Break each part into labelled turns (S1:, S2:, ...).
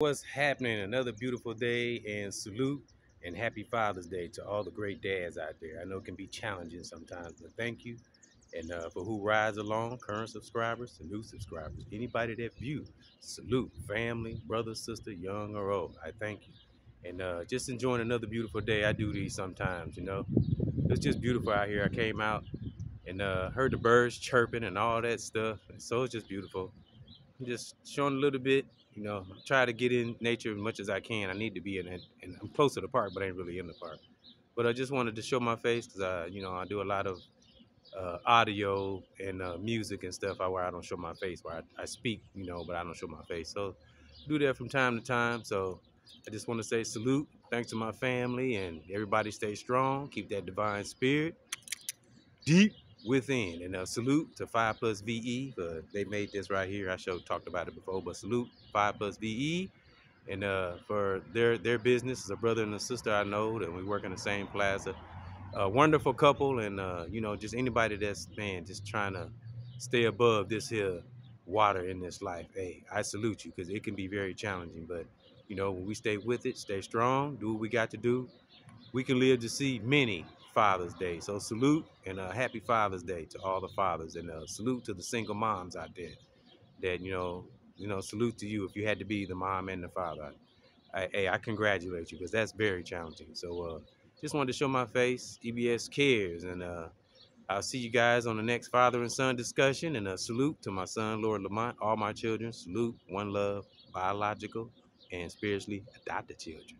S1: What's happening? Another beautiful day and salute and happy Father's Day to all the great dads out there. I know it can be challenging sometimes, but thank you. And uh, for who rides along, current subscribers to new subscribers, anybody that view, salute, family, brother, sister, young or old, I thank you. And uh, just enjoying another beautiful day. I do these sometimes, you know. It's just beautiful out here. I came out and uh, heard the birds chirping and all that stuff. So it's just beautiful. I'm just showing a little bit you know, try to get in nature as much as I can. I need to be in it, and I'm close to the park, but I ain't really in the park. But I just wanted to show my face because I, you know, I do a lot of uh, audio and uh, music and stuff where I don't show my face, where I, I speak, you know, but I don't show my face. So do that from time to time. So I just want to say salute, thanks to my family, and everybody stay strong, keep that divine spirit deep within. And a salute to Five Plus VE. Uh, they made this right here. I showed talked about it before, but salute Five Plus VE. And uh, for their their business is a brother and a sister I know, and we work in the same plaza. A wonderful couple, and uh, you know, just anybody that's man, just trying to stay above this here water in this life. Hey, I salute you because it can be very challenging, but you know, when we stay with it, stay strong, do what we got to do, we can live to see many Father's Day. So salute and uh, happy Father's Day to all the fathers, and uh, salute to the single moms out there. That you know, you know, salute to you if you had to be the mom and the father. I, hey, I congratulate you because that's very challenging. So uh, just wanted to show my face. EBX cares, and uh, I'll see you guys on the next father and son discussion. And a salute to my son, Lord Lamont, all my children. Salute, one love, biological and spiritually adopted children.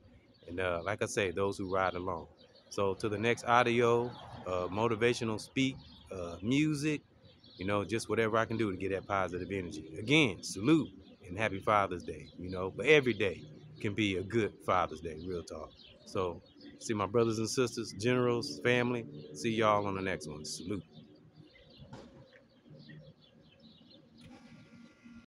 S1: And uh, like I say, those who ride along. So to the next audio, uh, motivational speak, uh, music, you know, just whatever I can do to get that positive energy. Again, salute and happy Father's Day, you know, but every day can be a good Father's Day, real talk. So see my brothers and sisters, generals, family, see y'all on the next one. Salute.